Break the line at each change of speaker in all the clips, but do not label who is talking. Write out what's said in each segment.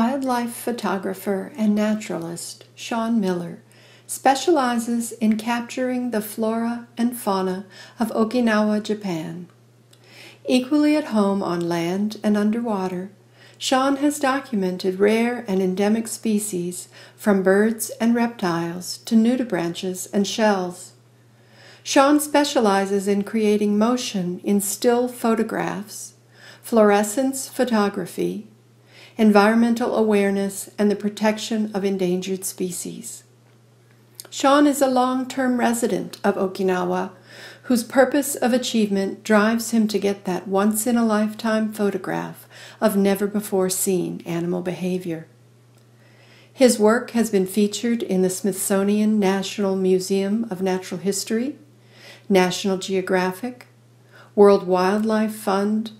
Wildlife photographer and naturalist Shawn Miller specializes in capturing the flora and fauna of Okinawa, Japan. Equally at home on land and underwater, Shawn has documented rare and endemic species from birds and reptiles to nudibranchs and shells. Shawn specializes in creating motion in still photographs, fluorescence photography, environmental awareness, and the protection of endangered species. Shawn is a long term resident of Okinawa whose purpose of achievement drives him to get that once in a lifetime photograph of never before seen animal behavior. His work has been featured in the Smithsonian National Museum of Natural History, National Geographic, World Wildlife Fund,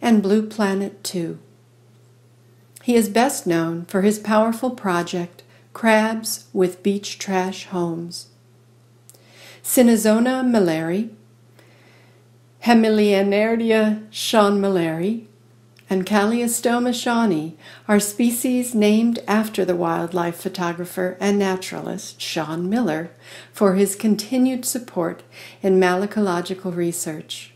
and Blue Planet 2. He is best known for his powerful project, Crabs with Beach Trash Homes. Sinezona milleri, Hemilianaria sean and Calliostoma seani are species named after the wildlife photographer and naturalist Shawn Miller for his continued support in malacological research.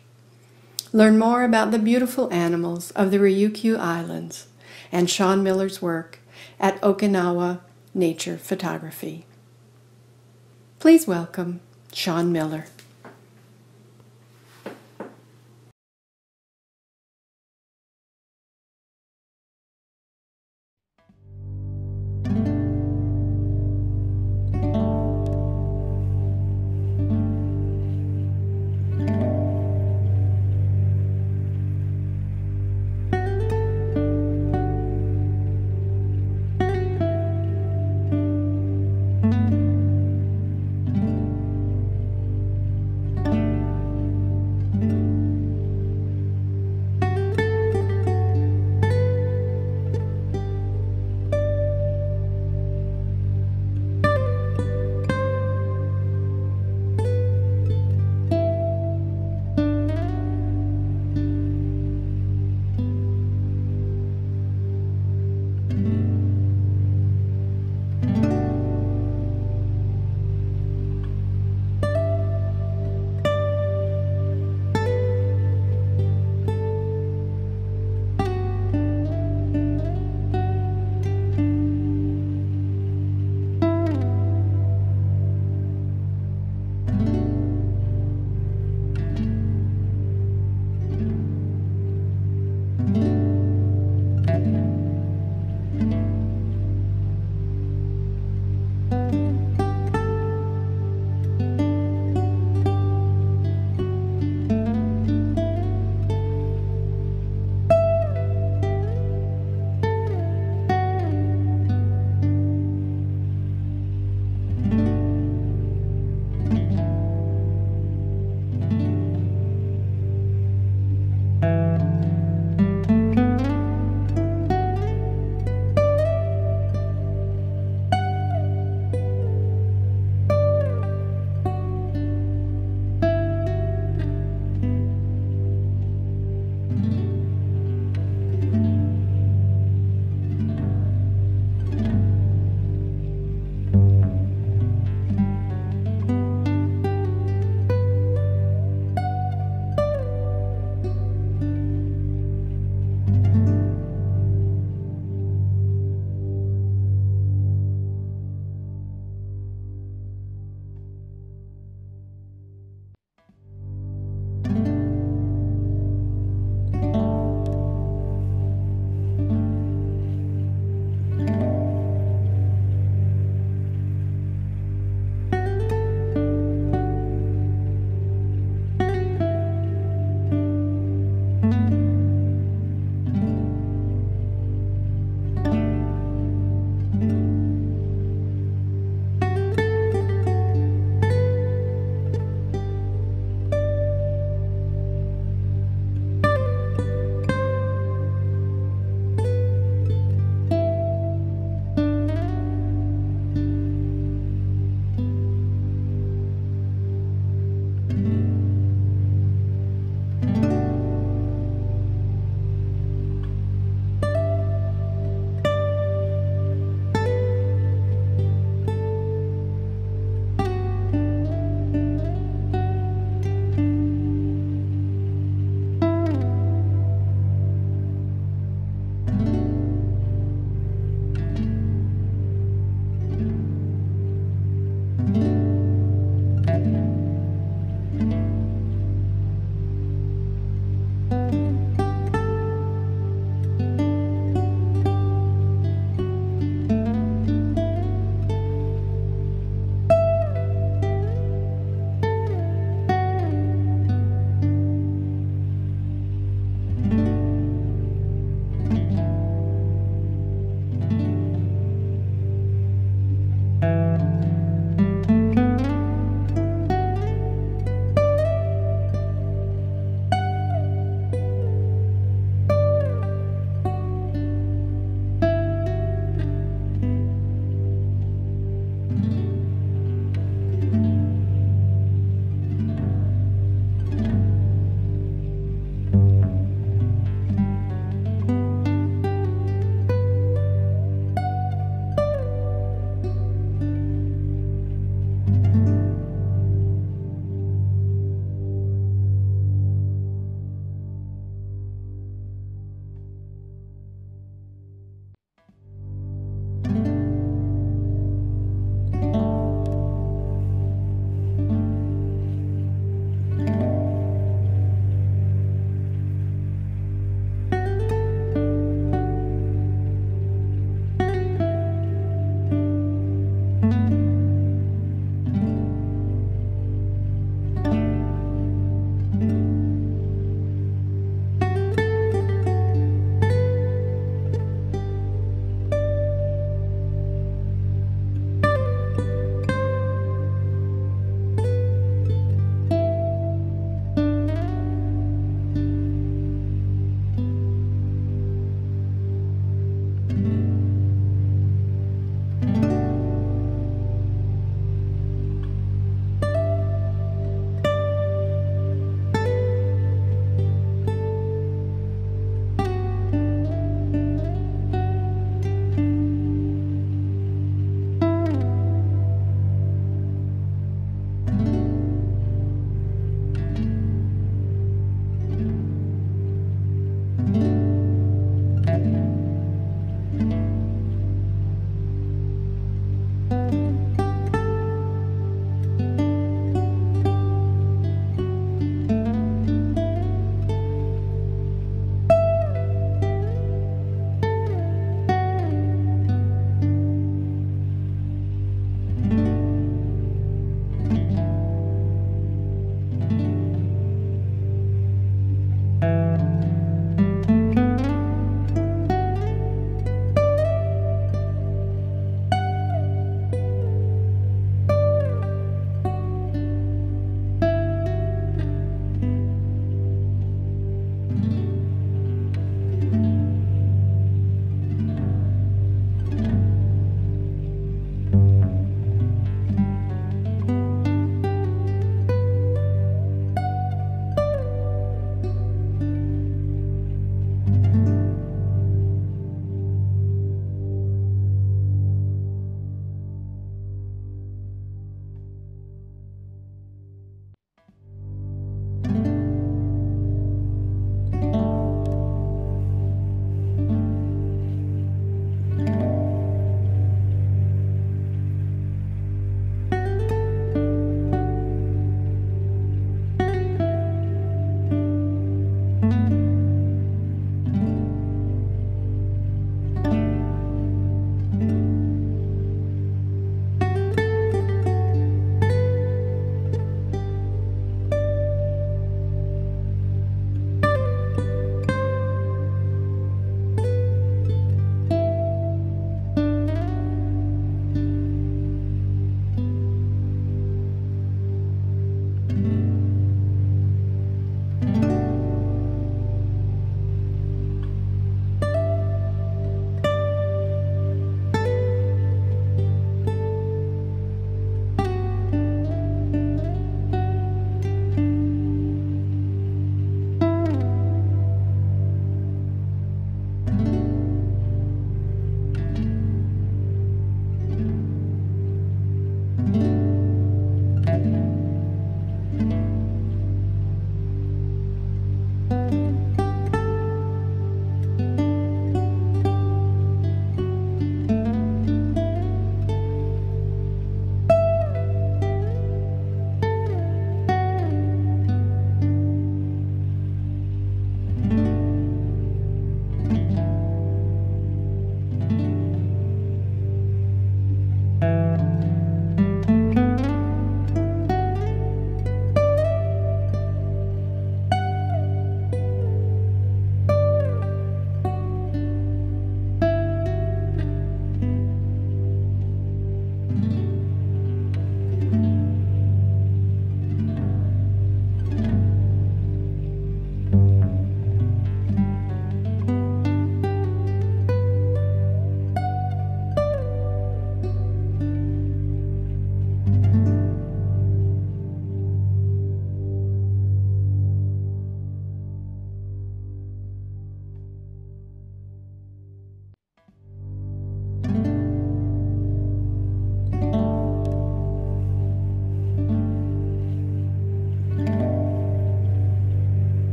Learn more about the beautiful animals of the Ryukyu Islands and Shawn Miller's work at Okinawa Nature Photography. Please welcome Shawn Miller.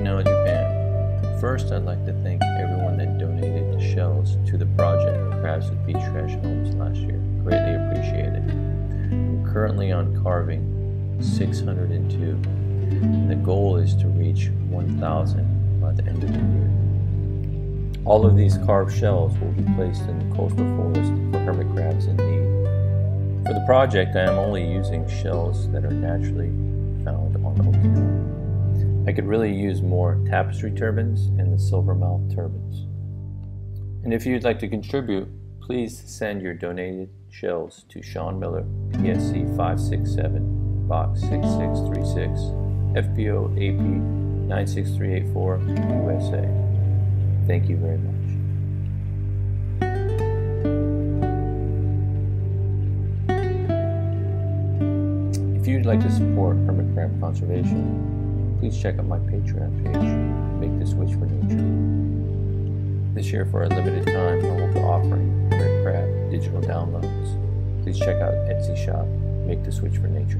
Okinawa, Japan. First, I'd like to thank everyone that donated the shells to the project Crabs with Beach Trash Homes last year. Greatly appreciated. I'm currently on carving 602, and the goal is to reach 1,000 by the end of the year. All of these carved shells will be placed in the coastal forest for hermit crabs in need. For the project, I am only using shells that are naturally found on Okinawa. I could really use more tapestry turbans and the silvermouth turbans. And if you'd like to contribute, please send your donated shells to Shawn Miller, PSC 567, Box 6636, FPO AP 96384, USA. Thank you very much. If you'd like to support hermit crab conservation, please check out my Patreon page, Make the Switch for Nature. This year, for a limited time, I will be offering Red Crab digital downloads. Please check out Etsy shop, Make the Switch for Nature.